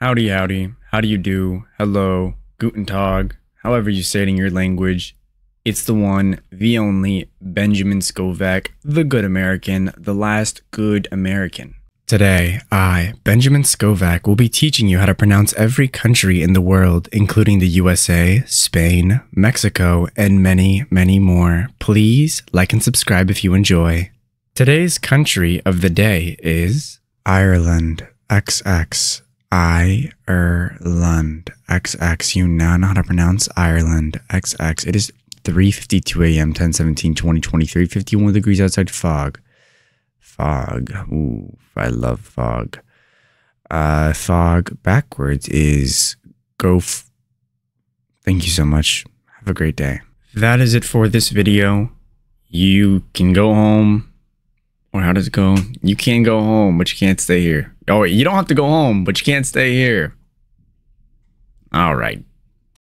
Howdy, howdy. How do you do? Hello, guten tag, however you say it in your language. It's the one, the only, Benjamin Scovach, the good American, the last good American. Today, I, Benjamin Scovach, will be teaching you how to pronounce every country in the world, including the USA, Spain, Mexico, and many, many more. Please like and subscribe if you enjoy. Today's country of the day is Ireland. XX. Ireland. XX. You now know how to pronounce Ireland. XX. It is 3.52 a.m., 10-17, 2023. 51 degrees outside fog. Fog. Ooh, I love fog. Uh, fog backwards is go. Thank you so much. Have a great day. That is it for this video. You can go home. Or how does it go? You can go home, but you can't stay here. Oh, you don't have to go home, but you can't stay here. All right.